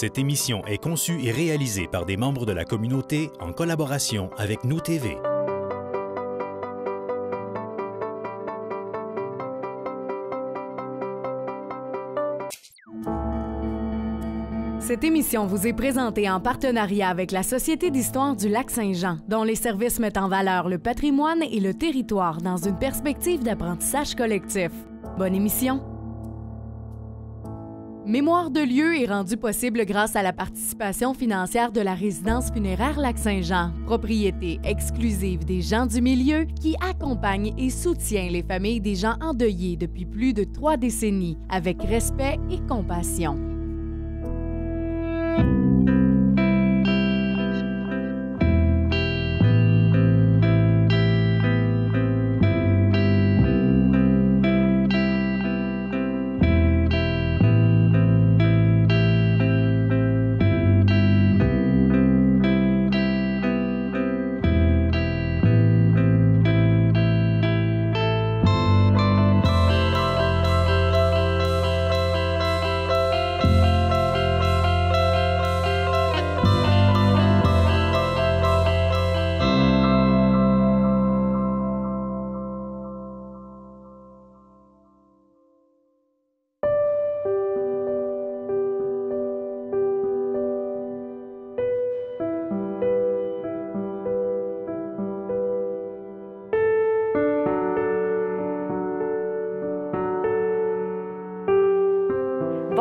Cette émission est conçue et réalisée par des membres de la communauté en collaboration avec Nous TV. Cette émission vous est présentée en partenariat avec la Société d'histoire du Lac-Saint-Jean, dont les services mettent en valeur le patrimoine et le territoire dans une perspective d'apprentissage collectif. Bonne émission! Mémoire de lieu est rendu possible grâce à la participation financière de la résidence funéraire Lac-Saint-Jean, propriété exclusive des gens du milieu qui accompagne et soutient les familles des gens endeuillés depuis plus de trois décennies avec respect et compassion.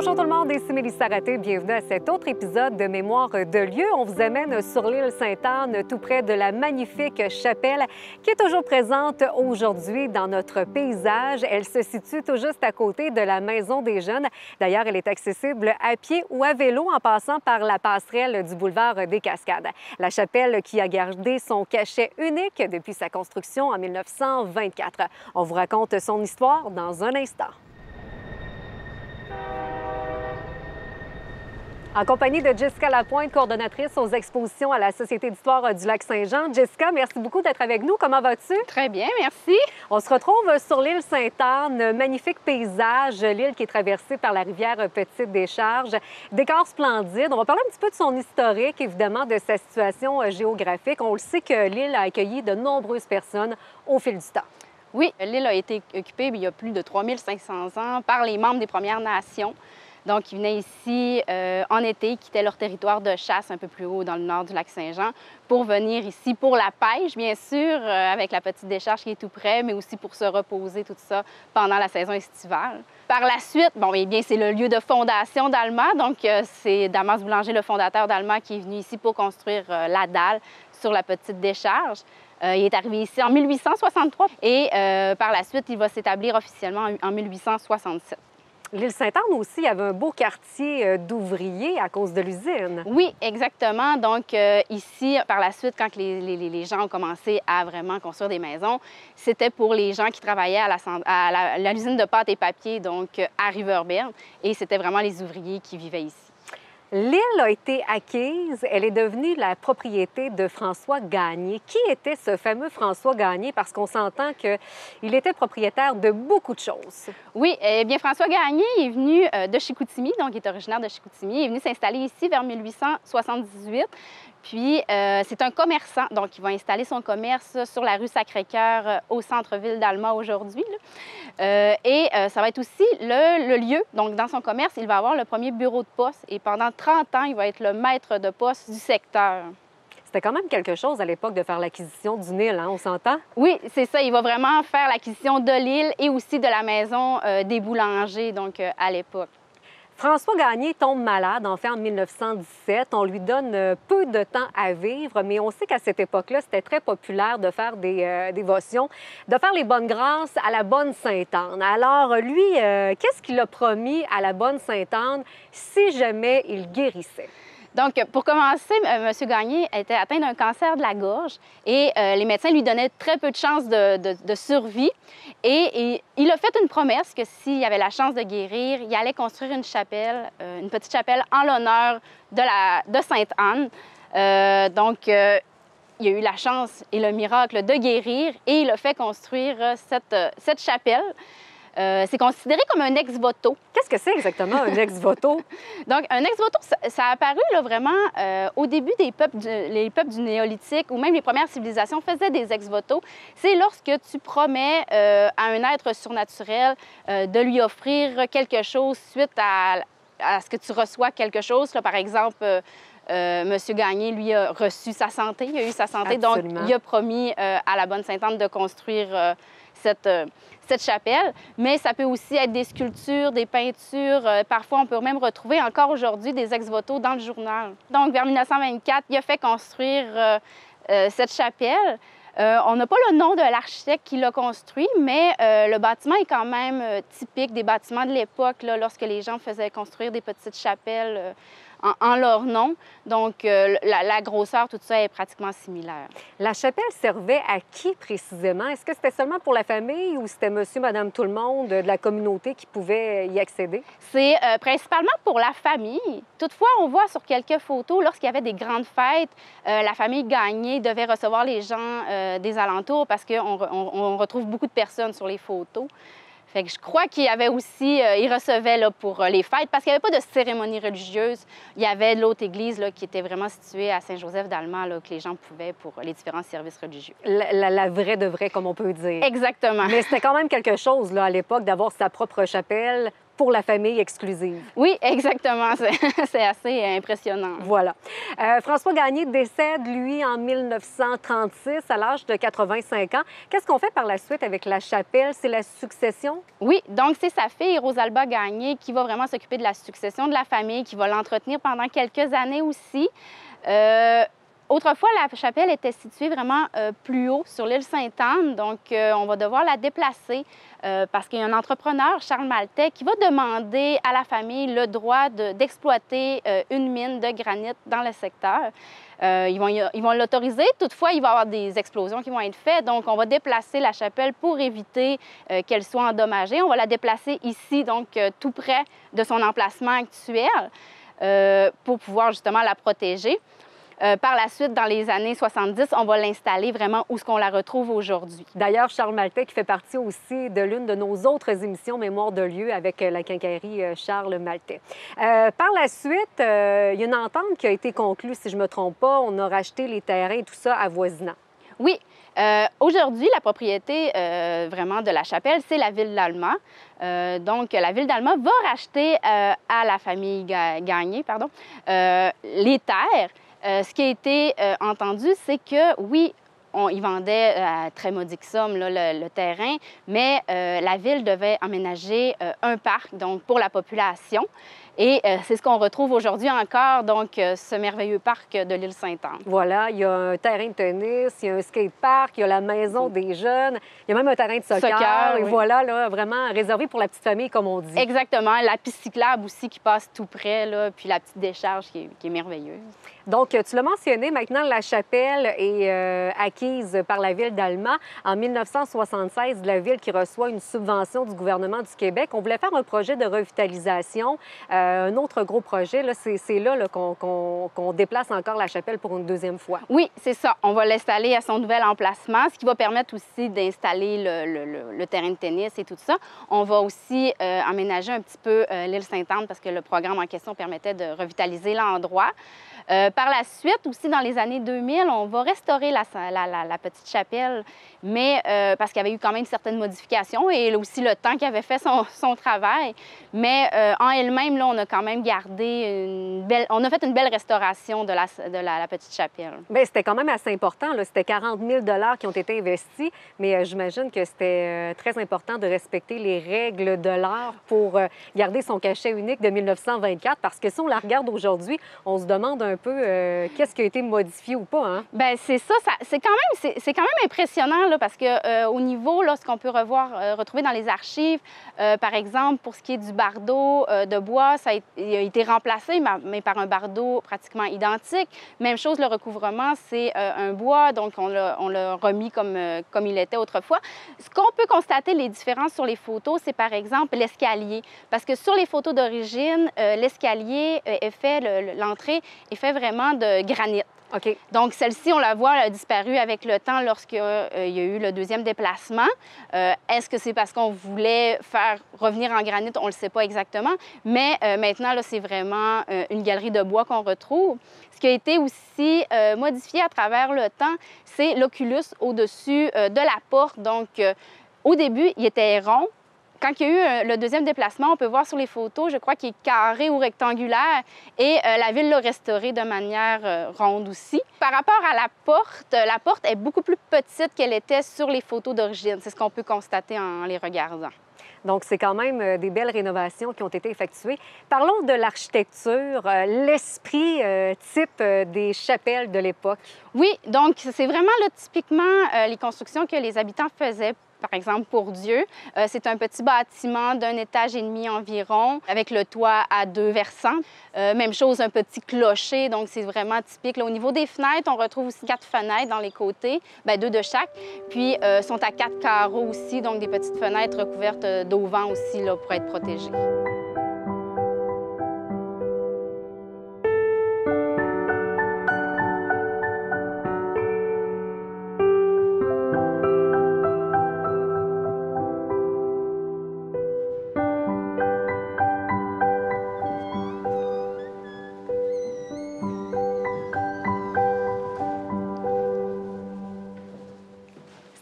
Bonjour tout le monde, ici Mélissa. Bienvenue à cet autre épisode de Mémoire de lieu. On vous amène sur l'île Sainte-Anne, tout près de la magnifique chapelle qui est toujours présente aujourd'hui dans notre paysage. Elle se situe tout juste à côté de la Maison des Jeunes. D'ailleurs, elle est accessible à pied ou à vélo en passant par la passerelle du boulevard des Cascades. La chapelle qui a gardé son cachet unique depuis sa construction en 1924. On vous raconte son histoire dans un instant. En compagnie de Jessica Lapointe, coordonnatrice aux expositions à la Société d'histoire du Lac-Saint-Jean. Jessica, merci beaucoup d'être avec nous. Comment vas-tu? Très bien, merci. On se retrouve sur l'île Sainte-Anne, magnifique paysage, l'île qui est traversée par la rivière Petite-Décharge. Décor splendide. On va parler un petit peu de son historique, évidemment, de sa situation euh, géographique. On le sait que l'île a accueilli de nombreuses personnes au fil du temps. Oui, l'île a été occupée il y a plus de 3500 ans par les membres des Premières Nations. Donc, ils venaient ici euh, en été, quittaient leur territoire de chasse un peu plus haut dans le nord du lac Saint-Jean pour venir ici pour la pêche, bien sûr, euh, avec la petite décharge qui est tout près, mais aussi pour se reposer, tout ça, pendant la saison estivale. Par la suite, bon, eh bien, c'est le lieu de fondation d'Alma. Donc, euh, c'est Damas Boulanger, le fondateur d'Alma, qui est venu ici pour construire la dalle sur la petite décharge. il est arrivé ici en 1863 et par la suite, il va s'établir officiellement en 1867. L'île Sainte-Anne aussi avait un beau quartier euh, d'ouvriers à cause de l'usine. Oui, exactement. Donc euh, ici, par la suite, quand les, gens ont commencé à vraiment construire des maisons, c'était pour les gens qui travaillaient à l'usine de pâte et papier, donc euh, à Riverbend. Et c'était vraiment les ouvriers qui vivaient ici. L'île a été acquise, elle est devenue la propriété de François Gagné. Qui était ce fameux François Gagné? Parce qu'on s'entend qu'il était propriétaire de beaucoup de choses. Oui, eh bien, François Gagné est venu euh, de Chicoutimi, donc il est originaire de Chicoutimi. Il est venu s'installer ici vers 1878. Puis, euh, c'est un commerçant, donc il va installer son commerce sur la rue Sacré-Cœur euh, au centre-ville d'Alma aujourd'hui. Euh, et ça va être aussi le, lieu, donc dans son commerce, il va avoir le premier bureau de poste et pendant 30 ans, il va être le maître de poste du secteur. C'était quand même quelque chose à l'époque de faire l'acquisition du Nil, hein, on s'entend? Oui, c'est ça. Il va vraiment faire l'acquisition de l'île et aussi de la maison des boulangers, donc à l'époque. François Gagné tombe malade, en fait, en 1917. On lui donne euh, peu de temps à vivre, mais on sait qu'à cette époque-là, c'était très populaire de faire des euh, dévotions, de faire les bonnes grâces à la bonne Sainte-Anne. Alors, lui, euh, qu'est-ce qu'il a promis à la bonne Sainte-Anne si jamais il guérissait? Donc, pour commencer, M. Gagné était atteint d'un cancer de la gorge et euh, les médecins lui donnaient très peu de chances de, survie. Et, il a fait une promesse que s'il avait la chance de guérir, il allait construire une chapelle, euh, une petite chapelle en l'honneur de, Sainte-Anne. Euh, donc, il a eu la chance et le miracle de guérir et il a fait construire cette chapelle. Euh, c'est considéré comme un ex-voto. Qu'est-ce que c'est exactement un ex-voto? Donc, un ex-voto, ça, a apparu là, vraiment euh, au début des peuples, du, les peuples du néolithique ou même les premières civilisations faisaient des ex-votos. C'est lorsque tu promets euh, à un être surnaturel de lui offrir quelque chose suite à, à, ce que tu reçois quelque chose. Là, par exemple, Monsieur Gagné, lui, a reçu sa santé, il a eu sa santé, Absolument. donc il a promis à la bonne Sainte-Anne de construire cette, cette chapelle, mais ça peut aussi être des sculptures, des peintures. Euh, parfois, on peut même retrouver encore aujourd'hui des ex-votos dans le journal. Donc, vers 1924, il a fait construire euh, euh, cette chapelle. on n'a pas le nom de l'architecte qui l'a construit, mais le bâtiment est quand même typique des bâtiments de l'époque, lorsque les gens faisaient construire des petites chapelles en, leur nom. Donc, euh, la, grosseur, tout ça est pratiquement similaire. La chapelle servait à qui précisément? Est-ce que c'était seulement pour la famille ou c'était monsieur, madame, tout le monde de la communauté qui pouvait y accéder? C'est euh, principalement pour la famille. Toutefois, on voit sur quelques photos, lorsqu'il y avait des grandes fêtes, euh, la famille gagnée devait recevoir les gens des alentours parce qu'on on retrouve beaucoup de personnes sur les photos. Fait que je crois qu'il y avait aussi, euh, il recevait là, pour euh, les fêtes, parce qu'il n'y avait pas de cérémonie religieuse. Il y avait l'autre église là, qui était vraiment située à Saint-Joseph-d'Allemand, que les gens pouvaient pour les différents services religieux. La, la, vraie de vraie, comme on peut dire. Exactement. Mais c'était quand même quelque chose là, à l'époque d'avoir sa propre chapelle pour la famille exclusive. Oui, exactement. C'est assez impressionnant. Voilà. Euh, François Gagné décède, lui, en 1936 à l'âge de 85 ans. Qu'est-ce qu'on fait par la suite avec la chapelle? C'est la succession? Oui, donc c'est sa fille, Rosalba Gagné, qui va vraiment s'occuper de la succession de la famille, qui va l'entretenir pendant quelques années aussi. Euh, Autrefois, la chapelle était située vraiment euh, plus haut sur l'île Sainte-Anne, donc euh, on va devoir la déplacer euh, parce qu'il y a un entrepreneur, Charles Maltais, qui va demander à la famille le droit d'exploiter une mine de granit dans le secteur. ils vont, ils vont l'autoriser, toutefois, il va y avoir des explosions qui vont être faites, donc on va déplacer la chapelle pour éviter qu'elle soit endommagée. On va la déplacer ici, donc tout près de son emplacement actuel, pour pouvoir justement la protéger. Euh, par la suite, dans les années 70, on va l'installer vraiment où ce qu'on la retrouve aujourd'hui. D'ailleurs, Charles Maltais qui fait partie aussi de l'une de nos autres émissions Mémoire de lieu avec euh, la quincaillerie euh, Charles Maltais. par la suite, il y a une entente qui a été conclue, si je ne me trompe pas. On a racheté les terrains et tout ça avoisinant. Oui, Aujourd'hui, la propriété vraiment de la chapelle, c'est la ville d'Alma. donc, la ville d'Alma va racheter à la famille Gagné pardon, les terres euh, ce qui a été euh, entendu, c'est que oui, on, ils vendaient euh, à très modique somme le, terrain, mais la ville devait aménager un parc donc pour la population. Et euh, c'est ce qu'on retrouve aujourd'hui encore, donc ce merveilleux parc de l'île Sainte-Anne. Voilà, il y a un terrain de tennis, il y a un skate-park, il y a la maison des jeunes, il y a même un terrain de soccer. et voilà, là, vraiment réservé pour la petite famille, comme on dit. Exactement. La piste cyclable aussi qui passe tout près, là, puis la petite décharge qui est, merveilleuse. Donc, tu l'as mentionné, maintenant, la chapelle est euh, acquise par la ville d'Alma. En 1976, la ville qui reçoit une subvention du gouvernement du Québec. On voulait faire un projet de revitalisation. Euh, un autre gros projet, c'est là, qu'on déplace encore la chapelle pour une deuxième fois. Oui, c'est ça. On va l'installer à son nouvel emplacement, ce qui va permettre aussi d'installer le, terrain de tennis et tout ça. On va aussi euh, aménager un petit peu l'île Sainte-Anne parce que le programme en question permettait de revitaliser l'endroit. Par la suite, aussi dans les années 2000, on va restaurer la, petite chapelle, mais parce qu'il y avait eu quand même certaines modifications et aussi le temps qui avait fait son, travail. Mais en elle-même, là, on a quand même gardé une belle... On a fait une belle restauration de la, de petite chapelle. Bien, c'était quand même assez important. C'était 40 000 qui ont été investis, mais euh, j'imagine que c'était euh, très important de respecter les règles de l'art pour euh, garder son cachet unique de 1924, parce que si on la regarde aujourd'hui, on se demande un peu qu'est-ce qui a été modifié ou pas. Hein? Bien, c'est ça, c'est quand même, quand même impressionnant, là, parce que au niveau, là, ce qu'on peut revoir, retrouver dans les archives, par exemple, pour ce qui est du bardeau de bois, ça a, été remplacé, mais par un bardeau pratiquement identique. Même chose, le recouvrement, c'est euh, un bois, donc on l'a remis comme, euh, comme il était autrefois. Ce qu'on peut constater, les différences sur les photos, c'est par exemple l'escalier. Parce que sur les photos d'origine, euh, l'escalier est fait, l'entrée est fait vraiment de granit. Donc, celle-ci, on la voit, elle a disparu avec le temps lorsqu'il y a eu le deuxième déplacement. Est-ce que c'est parce qu'on voulait faire revenir en granit? On ne le sait pas exactement. Mais maintenant, là, c'est vraiment une galerie de bois qu'on retrouve. Ce qui a été aussi modifié à travers le temps, c'est l'oculus au-dessus de la porte. Donc, au début, il était rond. Quand il y a eu euh, le deuxième déplacement, on peut voir sur les photos, je crois qu'il est carré ou rectangulaire et euh, la ville l'a restauré de manière euh, ronde aussi. Par rapport à la porte, la porte est beaucoup plus petite qu'elle était sur les photos d'origine. C'est ce qu'on peut constater en les regardant. Donc, c'est quand même des belles rénovations qui ont été effectuées. Parlons de l'architecture, l'esprit type des chapelles de l'époque. Oui, donc c'est vraiment là, typiquement les constructions que les habitants faisaient par exemple pour Dieu. Euh, c'est un petit bâtiment d'un étage et demi environ, avec le toit à deux versants. Euh, même chose, un petit clocher, donc c'est vraiment typique. au niveau des fenêtres, on retrouve aussi quatre fenêtres dans les côtés, bien, deux de chaque. Puis euh, sont à quatre carreaux aussi, donc des petites fenêtres recouvertes d'auvent aussi là, pour être protégées.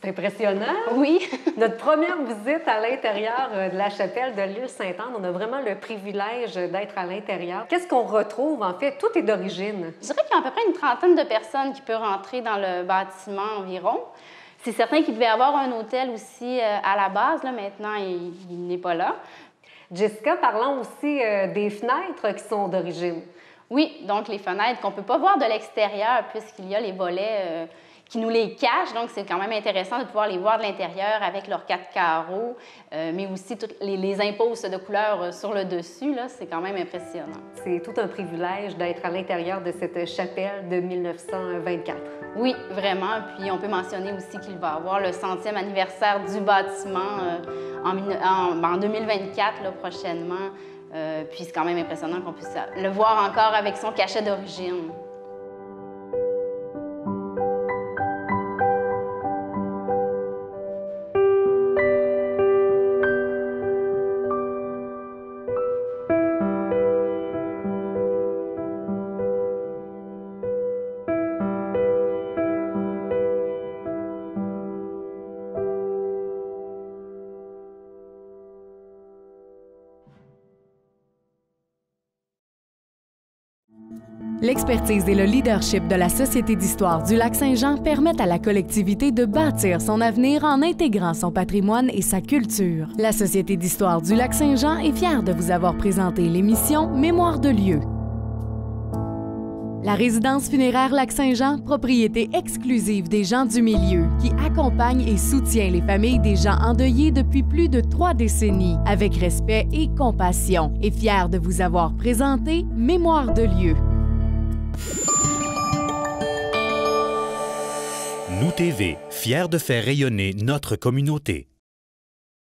Impressionnant. Oui. Notre première visite à l'intérieur euh, de la chapelle de l'île Sainte-Anne, on a vraiment le privilège d'être à l'intérieur. Qu'est-ce qu'on retrouve en fait? Tout est d'origine. Je dirais qu'il y a à peu près une trentaine de personnes qui peuvent rentrer dans le bâtiment environ. C'est certain qu'il devait y avoir un hôtel aussi euh, à la base. Là, maintenant, il, n'est pas là. Jessica, parlons aussi euh, des fenêtres qui sont d'origine. Oui, donc les fenêtres qu'on ne peut pas voir de l'extérieur puisqu'il y a les volets qui nous les cachent. Donc, c'est quand même intéressant de pouvoir les voir de l'intérieur avec leurs quatre carreaux, euh, mais aussi toutes les, les impostes de couleurs euh, sur le dessus. Là, c'est quand même impressionnant. C'est tout un privilège d'être à l'intérieur de cette chapelle de 1924. Oui, vraiment. Puis, on peut mentionner aussi qu'il va avoir le centième anniversaire du bâtiment euh, en, en, 2024, là, prochainement. puis, c'est quand même impressionnant qu'on puisse le voir encore avec son cachet d'origine. L'expertise et le leadership de la Société d'histoire du Lac-Saint-Jean permettent à la collectivité de bâtir son avenir en intégrant son patrimoine et sa culture. La Société d'histoire du Lac-Saint-Jean est fière de vous avoir présenté l'émission Mémoire de lieu. La résidence funéraire Lac-Saint-Jean, propriété exclusive des gens du milieu, qui accompagne et soutient les familles des gens endeuillés depuis plus de trois décennies, avec respect et compassion, est fière de vous avoir présenté Mémoire de lieu. Nous TV, fiers de faire rayonner notre communauté.